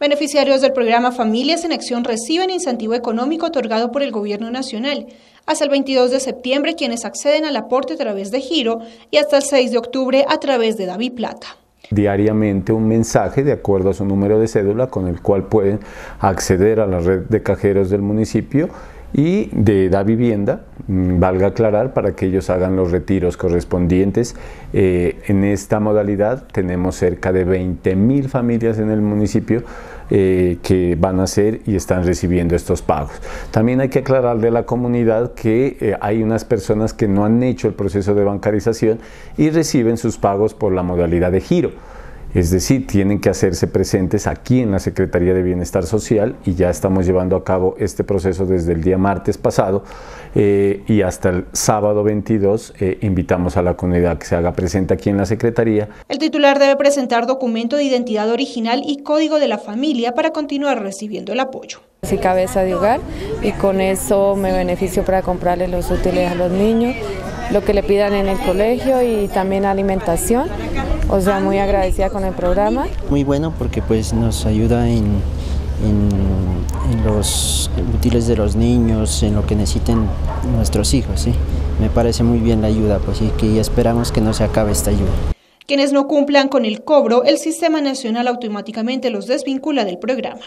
Beneficiarios del programa Familias en Acción reciben incentivo económico otorgado por el Gobierno Nacional. Hasta el 22 de septiembre quienes acceden al aporte a través de Giro y hasta el 6 de octubre a través de Davi Plata diariamente un mensaje de acuerdo a su número de cédula con el cual pueden acceder a la red de cajeros del municipio y de Da Vivienda, mm, valga aclarar, para que ellos hagan los retiros correspondientes. Eh, en esta modalidad tenemos cerca de 20 mil familias en el municipio eh, que van a hacer y están recibiendo estos pagos. También hay que aclararle a la comunidad que eh, hay unas personas que no han hecho el proceso de bancarización y reciben sus pagos por la modalidad de giro. Es decir, tienen que hacerse presentes aquí en la Secretaría de Bienestar Social y ya estamos llevando a cabo este proceso desde el día martes pasado eh, y hasta el sábado 22 eh, invitamos a la comunidad que se haga presente aquí en la Secretaría. El titular debe presentar documento de identidad original y código de la familia para continuar recibiendo el apoyo. Soy cabeza de hogar y con eso me beneficio para comprarle los útiles a los niños, lo que le pidan en el colegio y también alimentación o sea, muy agradecida con el programa. Muy bueno porque pues nos ayuda en, los útiles de los niños, en lo que necesiten nuestros hijos, ¿sí? Me parece muy bien la ayuda, pues y que esperamos que no se acabe esta ayuda. Quienes no cumplan con el cobro, el Sistema Nacional automáticamente los desvincula del programa.